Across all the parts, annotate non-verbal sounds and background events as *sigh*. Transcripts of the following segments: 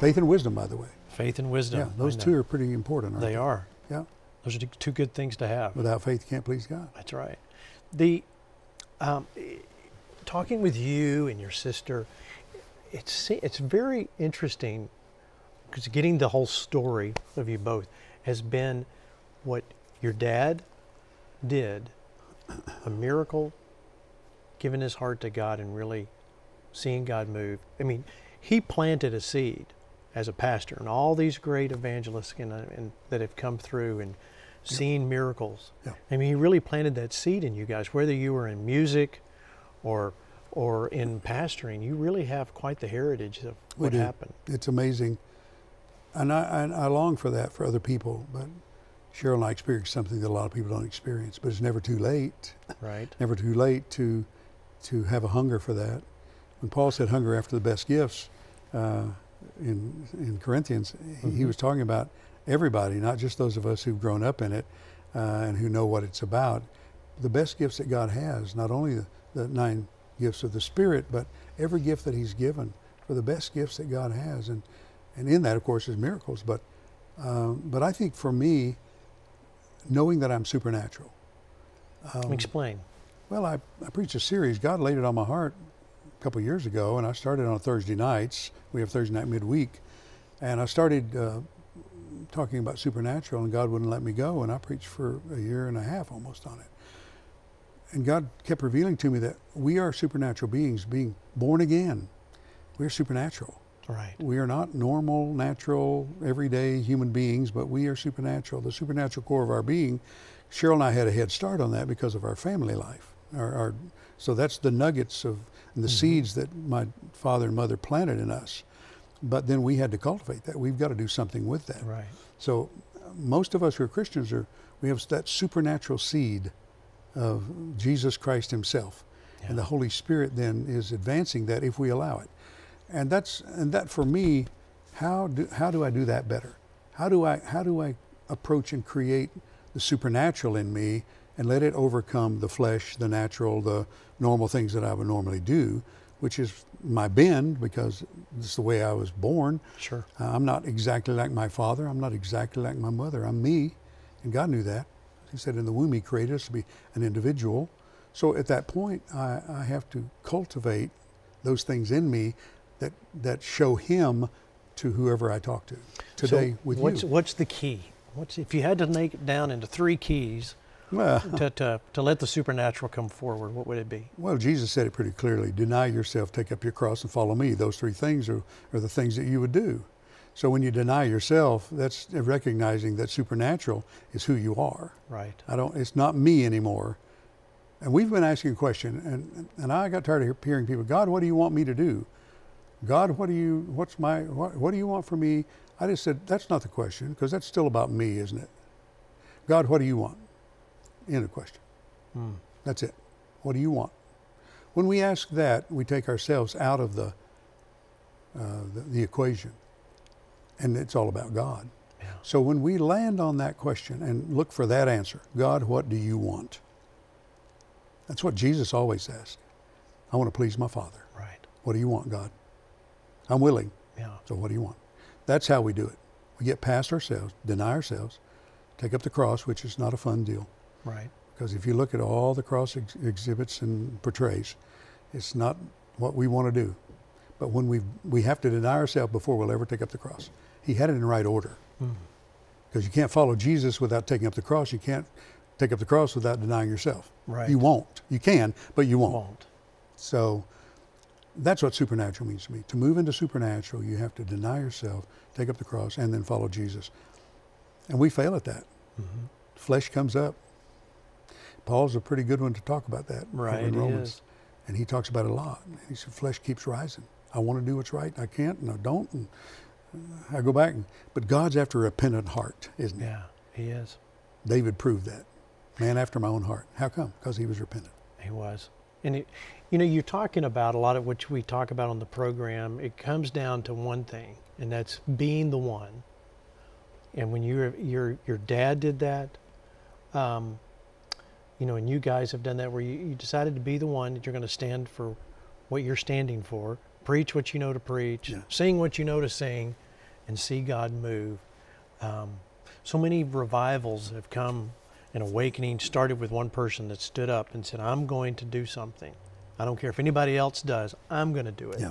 Faith and wisdom, by the way. Faith and wisdom. Yeah, those two are pretty important. Aren't They they are. Yeah. Those are two good things to have. Without faith, you can't please God. That's right. The um, talking with you and your sister, it's it's very interesting because getting the whole story of you both has been what your dad did, a miracle, giving his heart to God and really seeing God move. I mean, he planted a seed as a pastor, and all these great evangelists and, and that have come through and seen miracles. Yeah. I mean, he really planted that seed in you guys. Whether you were in music, or or in pastoring, you really have quite the heritage of We what do. happened. It's amazing. And I, and I long for that for other people, but Cheryl and I experienced something that a lot of people don't experience. But it's never too late. Right. Never too late to to have a hunger for that. When Paul said hunger after the best gifts uh, in in Corinthians, he- he was talking about everybody, not just those of us who've grown up in it uh, and who know what it's about. The best gifts that God has, not only the, the nine gifts of the Spirit, but every gift that He's given for the best gifts that God has, and and in that, of course, is miracles. But um, but I think for me, knowing that I'm supernatural. um, Explain. well, I, I preached a series. God laid it on my heart couple of years ago, and I started on Thursday nights. We have Thursday night midweek, and I started uh, talking about supernatural, and God wouldn't let me go, and I preached for a year and a half almost on it. And God kept revealing to me that we are supernatural beings, being born again. We're supernatural. Right. We are not normal, natural, everyday human beings, but we are supernatural. The supernatural core of our being. Cheryl and I had a head start on that because of our family life. Our, our, so that's the nuggets of and the Mhm. seeds that my father and mother planted in us. But then we had to cultivate that. We've got to do something with that. Right. So most of us who are Christians are we have that supernatural seed of Jesus Christ Himself, and the Holy Spirit then is advancing that if we allow it. And that's and that for me, how do how do I do that better? How do I how do I approach and create the supernatural in me and let it overcome the flesh, the natural, the normal things that I would normally do, which is my bend because it's the way I was born. Sure. Uh, I'm not exactly like my father. I'm not exactly like my mother. I'm me. And God knew that. He said, in the womb, He created us to be an individual. So at that point, I, I have to cultivate those things in me that, that show Him to whoever I talk to. Today so with what's, you. What's the key? What's if you had to make it down into three keys Well, to, to, to let the supernatural come forward? What would it be? well, Jesus said it pretty clearly deny yourself, take up your cross, and follow me. Those three things are, are the things that you would do. So when you deny yourself, that's recognizing that supernatural is who you are. Right. I don't. It's not me anymore. And we've been asking a question, and and I got tired of hearing people. God, what do you want me to do? God, what do you? What's my? What, what do you want from me? I just said that's not the question because that's still about me, isn't it? God, what do you want? End of question. Hmm. That's it. What do you want? When we ask that, we take ourselves out of the uh, the, the equation, and it's all about God. Yeah. So when we land on that question and look for that answer, God, what do you want? That's what Jesus always asked. I want to please my Father. Right. What do you want, God? I'm willing. Yeah. So what do you want? That's how we do it. We get past ourselves, deny ourselves, take up the cross, which is not a fun deal. Right. Because if you look at all the cross ex- exhibits and portrays, it's not what we want to do. But when we we have to deny ourselves before we'll ever take up the cross. He had it in right order. Hmm. Because you can't follow Jesus without taking up the cross. You can't take up the cross without denying yourself. Right. You won't. You can, but you won't. Won't. So that's what supernatural means to me. To move into supernatural, you have to deny yourself, take up the cross, and then follow Jesus. And we fail at that. hmm Flesh comes up. Paul's a pretty good one to talk about that Right. in Romans. is. And he talks about it a lot. He said, flesh keeps rising. I want to do what's right. and I can't, and I don't. And uh, I go back. And, but God's after a repentant heart, isn't he? Yeah. He is. David proved that. Man after my own heart. How come? Because he was repentant. He was. And it, you know, you're talking about a lot of which we talk about on the program. It comes down to one thing, and that's being the one. And when your your your dad did that, um, you know, and you guys have done that, where you, you decided to be the one that you're going to stand for what you're standing for, preach what you know to preach, Yeah. sing what you know to sing, and see God move. Um, so many revivals have come and awakening started with one person that stood up and said, I'm going to do something. I don't care if anybody else does, I'm going to do it. Yeah.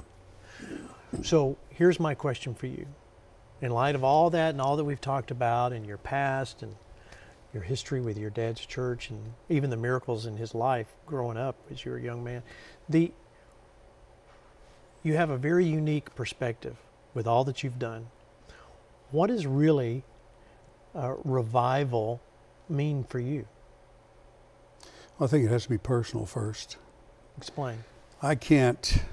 So here's my question for you. In light of all that and all that we've talked about and your past and your history with your dad's church and even the miracles in his life growing up as you were a young man, the you have a very unique perspective with all that you've done. What does really a revival mean for you? Well, I think it has to be personal first. Explain. I can't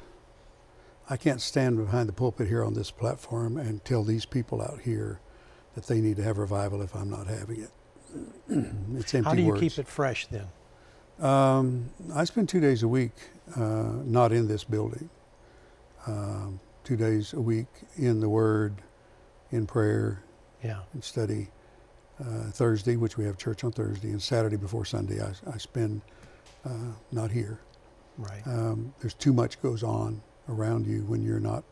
I can't stand behind the pulpit here on this platform and tell these people out here that they need to have revival if I'm not having it. *clears throat* it's empty How do you words. keep it fresh then? Um, I spend two days a week uh, not in this building. Um, two days a week in the Word, in prayer, Yeah. and study. Uh, Thursday, which we have church on Thursday, and Saturday before Sunday, I, I spend uh, not here. Right. Um, there's too much goes on around you when you're not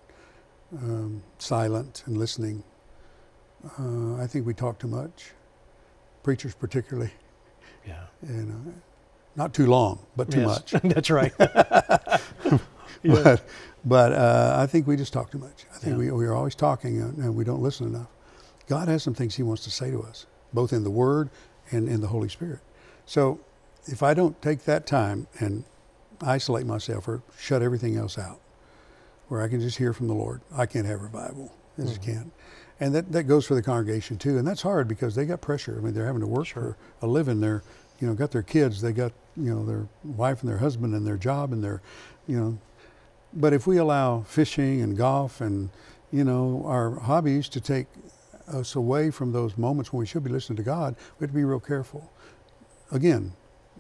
um, silent and listening. Uh, I think we talk too much, preachers particularly, yeah. and uh, not too long, but too Yes. much. *laughs* That's right. *laughs* *laughs* Yeah. But, but uh, I think we just talk too much. I think Yeah. we, we are always talking and, we don't listen enough. God has some things He wants to say to us, both in the Word and in the Holy Spirit. So if I don't take that time and isolate myself or shut everything else out, where I can just hear from the Lord, I can't have revival. I just Mhm. can't. And that, that goes for the congregation too. And that's hard because they got pressure. I mean, they're having to work Sure. for a living. They're, you know, got their kids. They got, you know, their wife and their husband and their job and their, you know. But if we allow fishing and golf and, you know, our hobbies to take us away from those moments when we should be listening to God, we have to be real careful. Again,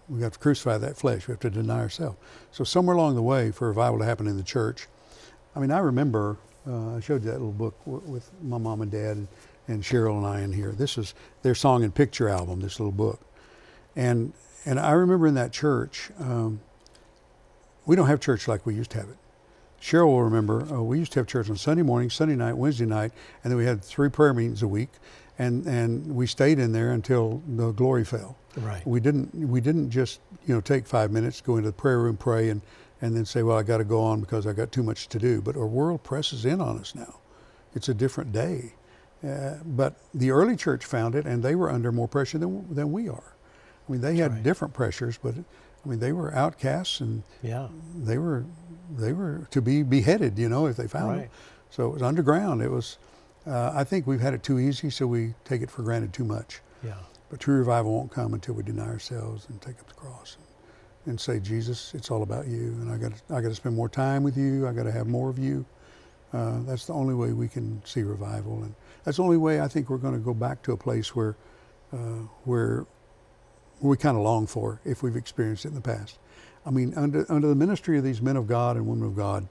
we have to crucify that flesh. We have to deny ourselves. So somewhere along the way, for revival to happen in the church, I mean, I remember uh, I showed you that little book w- with my mom and dad and, and Cheryl and I in here. This is their song and picture album. This little book, and and I remember in that church, um, we don't have church like we used to have it. Cheryl will remember uh, we used to have church on Sunday morning, Sunday night, Wednesday night, and then we had three prayer meetings a week, and and we stayed in there until the glory fell. right. We didn't we didn't just you know take five minutes, go into the prayer room, pray, and and then say, well, I got to go on because I got too much to do. But our world presses in on us now. It's a different day. Uh, but the early church found it, and they were under more pressure than than we are. I mean, they That's had right. different pressures, but I mean, they were outcasts, and Yeah. they were they were to be beheaded, you know, if they found them. So it was underground. It was. Uh, I think we've had it too easy, so we take it for granted too much. Yeah. But true revival won't come until we deny ourselves and take up the cross and, say, Jesus, it's all about you, and I got I got to spend more time with you. I got to have more of you. Uh, that's the only way we can see revival, and that's the only way I think we're going to go back to a place where uh, where we kind of long for if we've experienced it in the past. I mean, under under the ministry of these men of God and women of God,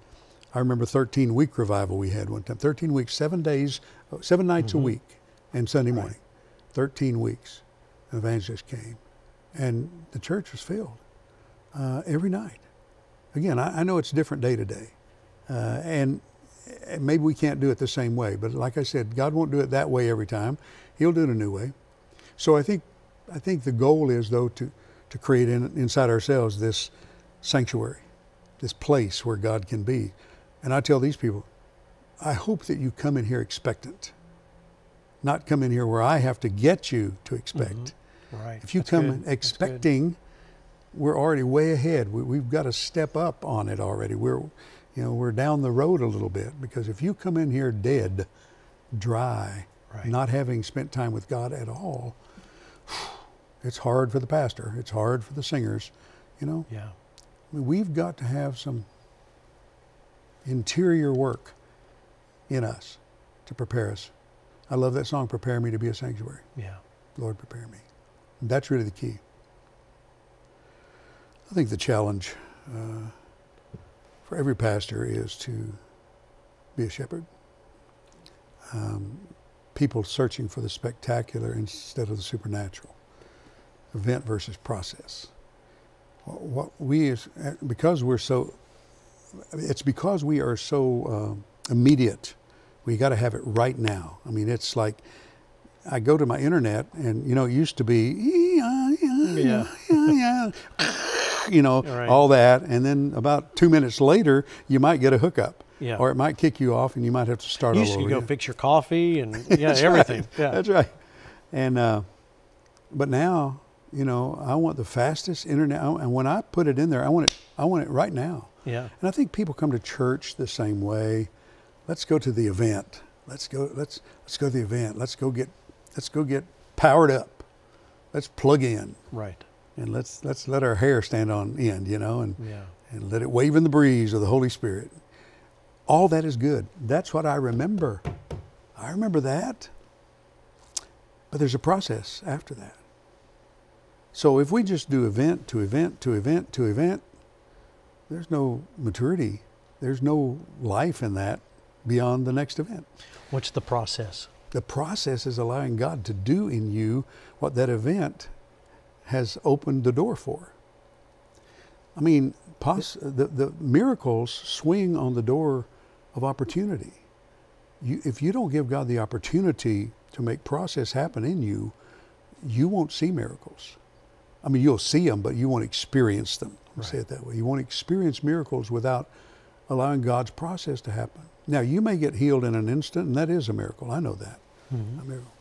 I remember 13 week revival we had one time. 13 weeks, seven days, uh, seven nights Mhm. a week, and Sunday Right. morning. 13 weeks. An evangelist came, and the church was filled uh, every night. Again, I, I know it's different day to day, uh, and maybe we can't do it the same way. But like I said, God won't do it that way every time. He'll do it a new way. So I think I think the goal is though to to create in, inside ourselves this sanctuary, this place where God can be. And I tell these people, I hope that you come in here expectant, not come in here where I have to get you to expect. Mhm. Right. If you That's come good. in That's good. expecting, we're already way ahead. We, we've got to step up on it already. We're, you know, we're down the road a little bit because if you come in here dead, dry, Right. not having spent time with God at all, *sighs* it's hard for the pastor. It's hard for the singers. You know, Yeah. I mean, we've got to have some interior work in us to prepare us. I love that song, Prepare Me to Be a Sanctuary. Yeah. Lord, prepare me. That's really the key. I think the challenge uh, for every pastor is to be a shepherd. Um, people searching for the spectacular instead of the supernatural. Event versus process. What what we is because we're so. It's because we are so um immediate We got to have it right now. I mean, it's like I go to my internet, and you know, it used to be yeah, yeah, yeah. Yeah. *laughs* you know, Right. all that, and then about two minutes later, you might get a hookup, Yeah. or it might kick you off, and you might have to start You all over. to go again. fix your coffee and *laughs* yeah, everything. right. Yeah. That's right. And uh, but now, you know, I want the fastest internet, and when I put it in there, I want it. I want it right now. yeah. And I think people come to church the same way. Let's go to the event. Let's go. Let's let's go to the event. Let's go get. Let's go get powered up. Let's plug in Right. And let's let's let our hair stand on end, you know, and Yeah. and let it wave in the breeze of the Holy Spirit. All that is good. That's what I remember. I remember that. But there's a process after that. So if we just do event to event to event to event, there's no maturity. There's no life in that beyond the next event. What's the process? The process is allowing God to do in you what that event has opened the door for. I mean, the, the miracles swing on the door of opportunity. You, if you don't give God the opportunity to make process happen in you, you won't see miracles. I mean, you'll see them, but you won't experience them. I'll say it that way. You won't experience miracles without allowing God's process to happen. Now, you may get healed in an instant, and that is a miracle. I know that. Mm-hmm. A miracle.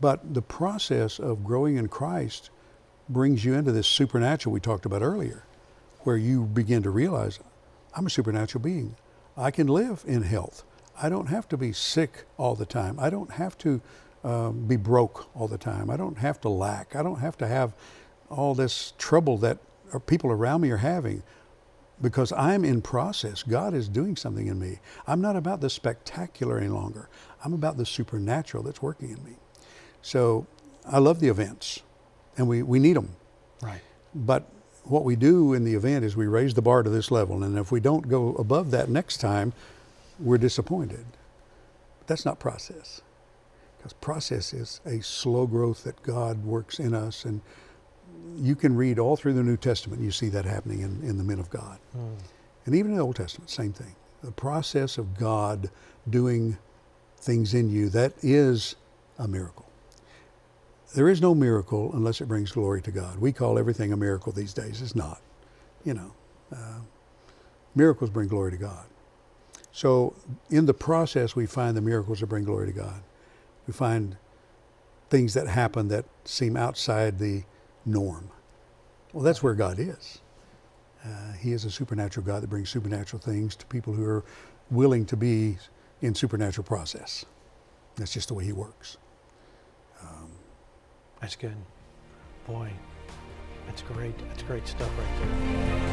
But the process of growing in Christ brings you into this supernatural we talked about earlier, where you begin to realize, I'm a supernatural being. I can live in health. I don't have to be sick all the time. I don't have to um, be broke all the time. I don't have to lack. I don't have to have all this trouble that uh, people around me are having because I'm in process. God is doing something in me. I'm not about the spectacular any longer. I'm about the supernatural that's working in me. So I love the events, and we, we need them. Right. But what we do in the event is we raise the bar to this level, and if we don't go above that next time, we're disappointed. But That's not process, because process is a slow growth that God works in us, and you can read all through the New Testament. You see that happening in, in the men of God, hmm. and even in the Old Testament, same thing. The process of God doing things in you that is a miracle. There is no miracle unless it brings glory to God. We call everything a miracle these days. It's not. You know, uh, miracles bring glory to God. So in the process, we find the miracles that bring glory to God. We find things that happen that seem outside the norm. Well, that's where God is. Uh, he is a supernatural God that brings supernatural things to people who are willing to be in supernatural process. That's just the way He works. That's good. Boy, that's great. That's great stuff right there.